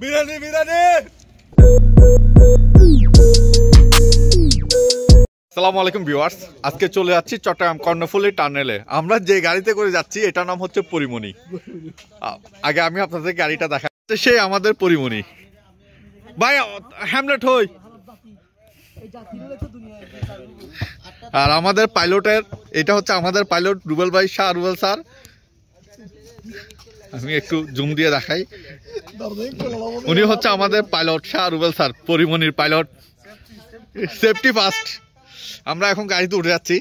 বিরানি বিরানি সালামু আলাইকুম ভিউয়ার্স। আজকে চলে যাচ্ছি চট্টগ্রাম কর্ণফুলি টানেলে। আমরা যে গাড়িতে করে যাচ্ছি এটার নাম হচ্ছে পরিমণি। আগে আমি আপনাদের গাড়িটা দেখা সে আমাদের পরিমণি। ভাই হ্যামলেট হই। আর আমাদের পাইলটের, এটা হচ্ছে আমাদের পাইলট রুবেল ভাই শাহ, রুবেল স্যার। আমি একটু জুম দিয়ে দেখাই। উনি হচ্ছে আমাদের পাইলট শাহ, রুবেল স্যার পরিমণির পাইলট। সেফটি ফার্স্ট আমরা এখন গাড়িতে উঠে যাচ্ছি।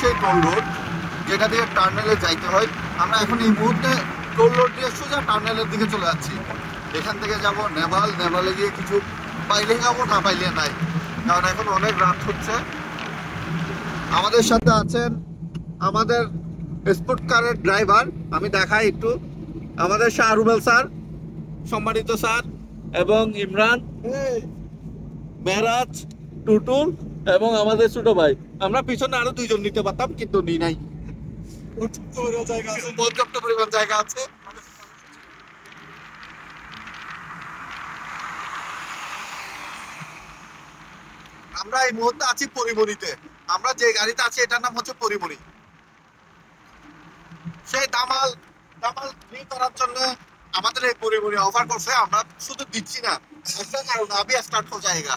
সেই রোড যেটা দিয়ে টার্নেলে যাইতে হয়। আমরা এখন এই মুহূর্তে টোল রোড দিয়ে সোজা টার্নেলের দিকে চলে যাচ্ছি। এখান থেকে যাব নেভাল নেভালে গিয়ে কিছু পাইলে যাব না পাইলে নাই। কারণ এখন অনেক রাত হচ্ছে। আমাদের সাথে আছেন আমাদের স্পোর্ট কারের ড্রাইভার। আমি দেখাই একটু। আমাদের শাহরুবেল স্যার, সম্মানিত স্যার, এবং ইমরান, মেহরাজ, টুটুল, এবং আমাদের ছোট ভাই। আমরা পিছনে আরও দুইজন নিতে পারতাম, কিন্তু নি নাই। আমরা এই মুহূর্তে আছি পরিমণিতে। আমরা যে গাড়িতে আছি, এটার নাম হচ্ছে পরিমণি। সেই দামাল দামাল ফ্রি করার জন্য আমাদের এই পরিমণি অফার করছে। আমরা শুধু দিচ্ছি না, একটা কারণ আমি স্টার্ট হো জায়গা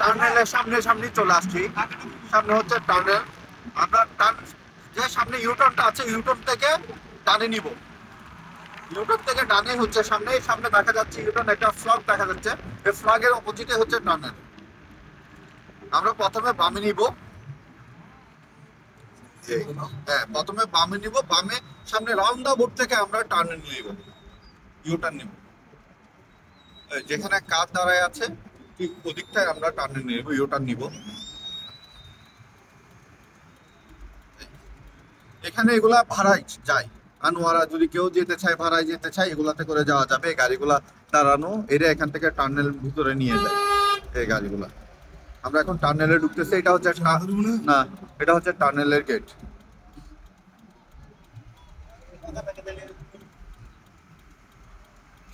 টার্নেলের সামনে সামনে চলে আসছি। সামনে হচ্ছে টার্নেল আমরা টার্ন যে সামনে ইউটার্নটা আছে ইউটার্ন থেকে ডানে নিব। ইউটার্ন থেকে ডানে হচ্ছে সামনে। সামনে দেখা যাচ্ছে ইউটার্ন একটা ফ্লগ দেখা যাচ্ছে। এই ফ্লগের অপোজিটে হচ্ছে টার্নেল আমরা প্রথমে বামে নিব। হ্যাঁ প্রথমে বামে নিব। বামে সামনে রাউন্ড বোর্ড থেকে আমরা টার্ন নিব। ইউটার্ন নিব। যেখানে কাজ দাঁড়ায় আছে ঠিক ওদিকটায় আমরা টার্ন নিব ইউটার্ন নিব। এখানে এগুলা ভাড়ায় যায়। আনোয়ারা যদি কেউ যেতে চায়, ভাড়ায় যেতে চায়, এগুলাতে করে যাওয়া যাবে। গাড়িগুলা দাঁড়ানো এরা এখান থেকে টার্নেল ভিতরে নিয়ে যায়, এই গাড়িগুলা। আমরা এখন টার্নেলে ঢুকতেছি, এটা হচ্ছে না, এটা হচ্ছে টার্নেলের গেট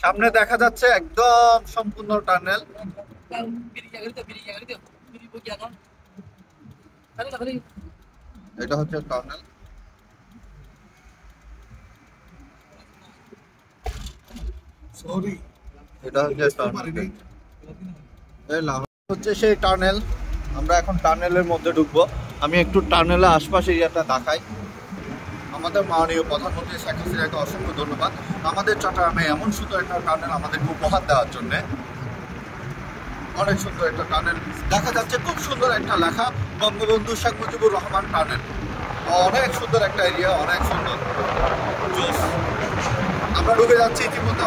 সামনে দেখা যাচ্ছে একদম সম্পূর্ণ টার্নেল এটা হচ্ছে টার্নেল সরি এটা হচ্ছে টার্নেল এই হচ্ছে সেই টার্নেল আমরা এখন টার্নেলের মধ্যে ঢুকবো। আমি একটু টার্নেলের আশপাশ এরিয়াটা দেখাই। আমাদের মাননীয় প্রধানমন্ত্রী শেখ হাসিনাকে অসংখ্য ধন্যবাদ। আমাদের চট্টগ্রামে এমন সুন্দর একটা টার্নেল আমাদেরকে উপহার দেওয়ার জন্য। অনেক সুন্দর একটা টার্নেল দেখা যাচ্ছে খুব সুন্দর একটা লেখা বঙ্গবন্ধু শেখ মুজিবুর রহমান টার্নেল অনেক সুন্দর একটা এরিয়া অনেক সুন্দর। আমরা ঢুকে যাচ্ছি ইতিমধ্যে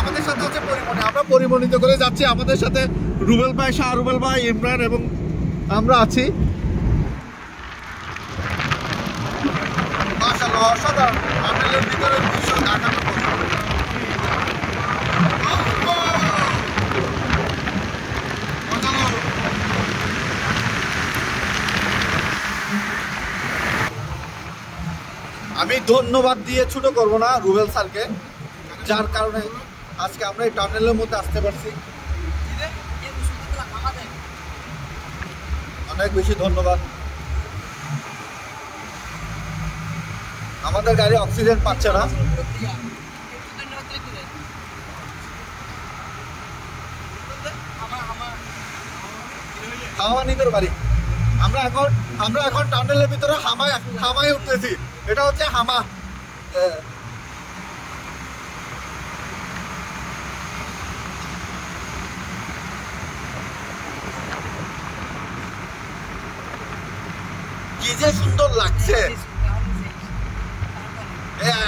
আমাদের সাথে হচ্ছে পরিমণি, আমরা পরিমণিতে করে যাচ্ছি। আমাদের সাথে রুবেল ভাই, শাহ রুবেল ভাই, ইমরান এবং আমরা আছি। মাশাআল্লাহ, অসাধারণ। ভিতরে দৃশ্য দেখানোর মতো। আমি ধন্যবাদ দিয়ে ছোট করব না রুবেল স্যারকে, যার কারণে আজকে আমরা এই টানেলের মধ্যে আসতে পারছি। অনেক বেশি ধন্যবাদ। আমাদের গাড়ি অক্সিজেন পাচ্ছে না। হাওয়ানিদের বাড়ি। আমরা এখন আমরা এখন টানেলের ভিতরে হামায় হামায় উঠতেছি। এটা হচ্ছে হামা কি যে সুন্দর লাগছে।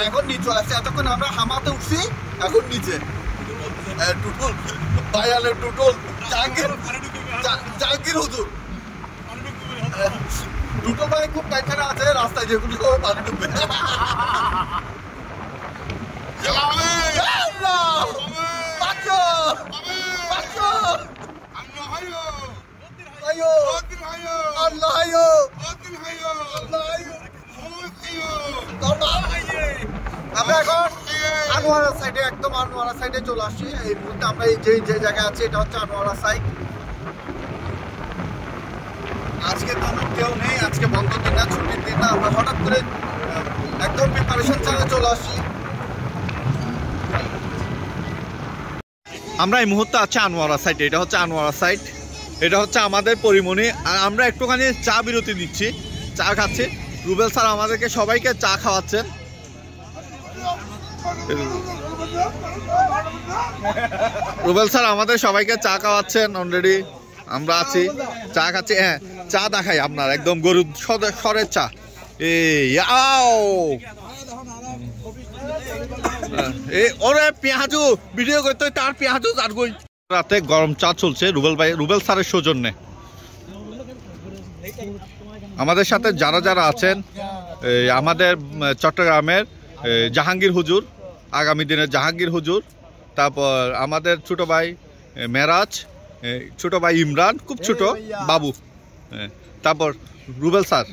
এখন নিচে আছে এতক্ষণ আমরা হামাতে উঠছি এখন নিচে। টুটুল ভাইয়ালে টুটুল জাহাঙ্গীর জাহাঙ্গীর হুজুর। টুটুল ভাই খুব টেনশনে আছে, রাস্তায় যেগুলো পানি আমরা এখন আনোয়ারা সাইডে একদম আনোয়ারা সাইডে চলে আসছি। এই মুহূর্তে আমরা যে জায়গায় আছি, এটা হচ্ছে আনোয়ারা সাইড আজকে আমার কেউ নেই, আজকে বন্ধ দিন না ছুটির দিন না আমরা হঠাৎ করে একদম প্রিপারেশন ছাড়া চলে আসি। আমরা এই মুহূর্তে আছি আনোয়ারা সাইড এটা হচ্ছে আনোয়ারা সাইড এটা হচ্ছে আমাদের পরিমণি। আর আমরা একটুখানি চা বিরতি দিচ্ছি চা খাচ্ছি। রুবেল স্যার আমাদেরকে সবাইকে চা খাওয়াচ্ছেন রুবেল স্যার আমাদের সবাইকে চা খাওয়াচ্ছেন অলরেডি আমরা আছি, চা খাচ্ছি হ্যাঁ। চা দেখাই আপনার, একদম গরু সদে- সরের চা। এই করতে তার রাতে গরম চা চলছে, রুবেল ভাই, রুবেল স্যারের সৌজন্যে। আমাদের সাথে যারা যারা আছেন আমাদের চট্টগ্রামের জাহাঙ্গীর হুজুর, আগামী দিনে জাহাঙ্গীর হুজুর, তারপর আমাদের ছোট ভাই মেরাজ ছোট ভাই ইমরান, খুব ছোট, বাবু। তারপর রুবেল স্যার।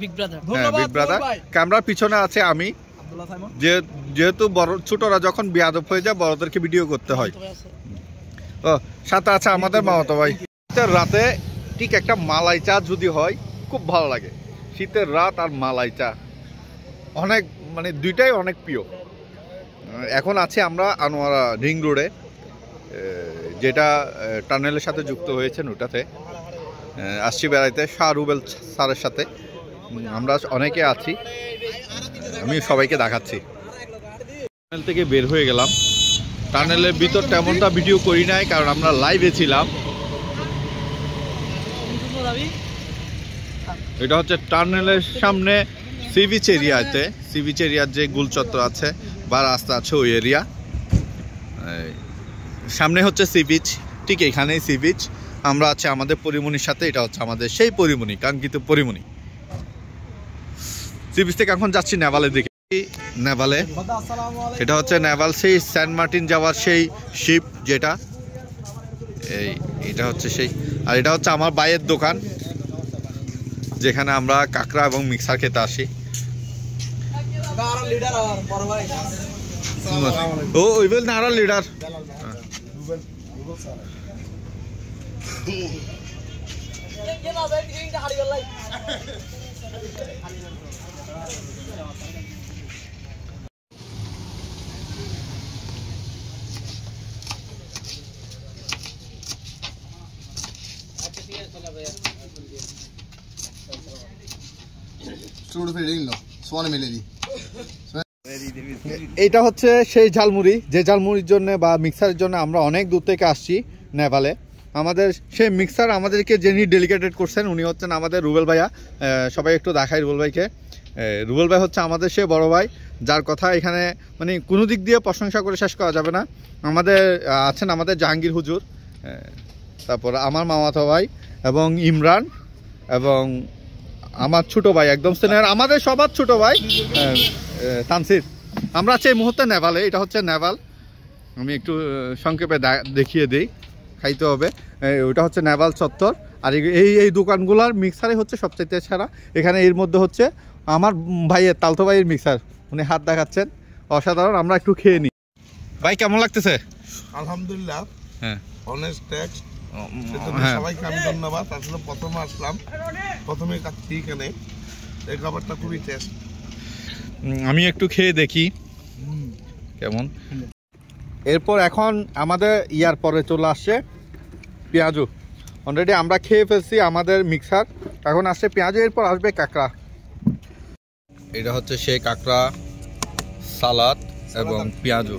হ্যাঁ বিগ ব্রাদার ক্যামেরার পিছনে আছে আমি। যে যেহেতু বড় ছোটরা যখন বিয়াদব হয়ে যায় বড়দেরকে ভিডিও করতে হয়। ও সাথে আছে আমাদের মামাতো ভাই। শীতের রাতে ঠিক একটা মালাই চা যদি হয় খুব ভালো লাগে। শীতের রাত আর মালাই চা। অনেক মানে দুইটাই অনেক প্রিয়। এখন আছি আমরা আনোয়ারা রিং রোডে যেটা টানেলের সাথে যুক্ত হয়েছেন ওটাতে। আসছি বেড়াইতে শাহ রুবেল স্যারের সাথে। আমরা অনেকে আছি আমি সবাইকে দেখাচ্ছি। টানেল থেকে বের হয়ে গেলাম। টানেলের ভিতর তেমনটা ভিডিও করি নাই, কারণ আমরা লাইভে ছিলাম। এটা হচ্ছে টানেলের সামনে সি বিচ এরিয়াতে। সি বিচ এরিয়ার যে গুলচত্র আছে বা রাস্তা আছে ওই এরিয়া সামনে হচ্ছে সি বিচ ঠিক এখানেই সি বিচ আমরা আছি আমাদের পরিমণির সাথে, এটা হচ্ছে আমাদের সেই পরিমণি, কাঙ্ক্ষিত পরিমণি। সি বিচ থেকে এখন যাচ্ছি নেভালের দিকে। নেভালে, এটা হচ্ছে নেভাল, সেই সেন্ট মার্টিন যাওয়ার সেই শিপ যেটা, এই, এটা হচ্ছে সেই, আর এটা হচ্ছে আমার বাইয়ের দোকান, যেখানে আমরা কাঁকড়া এবং মিক্সার খেতে আসি। ও উইল নারা লিডার চুড় ফেলে দিল সোয়ানে মেলে দি। এটা হচ্ছে সেই ঝালমুড়ি যে ঝালমুড়ির জন্য বা মিক্সারের জন্য আমরা অনেক দূর থেকে আসছি নেপালে। আমাদের সেই মিক্সার আমাদেরকে যিনি ডেলিকেটেড করছেন, উনি হচ্ছেন আমাদের রুবেল ভাইয়া। সবাই একটু দেখায় রুবেল ভাইকে। রুবেল ভাই হচ্ছে আমাদের সে বড় ভাই, যার কথা এখানে মানে কোনো দিক দিয়ে প্রশংসা করে শেষ করা যাবে না। আমাদের আছেন আমাদের জাহাঙ্গীর হুজুর তারপর আমার মামাতো ভাই এবং ইমরান এবং আমার ছোট ভাই, একদম সিনিয়র আমাদের সবার ছোট ভাই তানসির। আমরা আছি এই মুহূর্তে নেভালে এটা হচ্ছে নেভাল আমি একটু সংক্ষেপে দেখিয়ে দিই। খাইতে হবে। ওটা হচ্ছে নেভাল চত্বর। আর এই- এই দোকানগুলোর মিক্সারে হচ্ছে সবচাইতে ছাড়া এখানে এর মধ্যে হচ্ছে আমার ভাইয়ের তালতো ভাইয়ের মিক্সার। উনি হাত দেখাচ্ছেন। অসাধারণ আমরা একটু খেয়ে নিই। ভাই কেমন লাগতেছে? আলহামদুলিল্লাহ। হ্যাঁ। অনেস্ট ট্যাক্স সবাইকে আমি ধন্যবাদ। আসলে প্রথমে আসলাম। প্রথমে খাচ্ছি এখানে এই খাবারটা খুবই টেস্ট আমি একটু খেয়ে দেখি। কেমন? এরপর এখন আমাদের ইয়ার পরে চলে আসছে পেঁয়াজু। অলরেডি আমরা খেয়ে ফেলছি আমাদের মিক্সার এখন আসছে পেঁয়াজু এরপর আসবে কাঁকড়া। এটা হচ্ছে সেই কাঁকড়া সালাদ এবং পেঁয়াজু।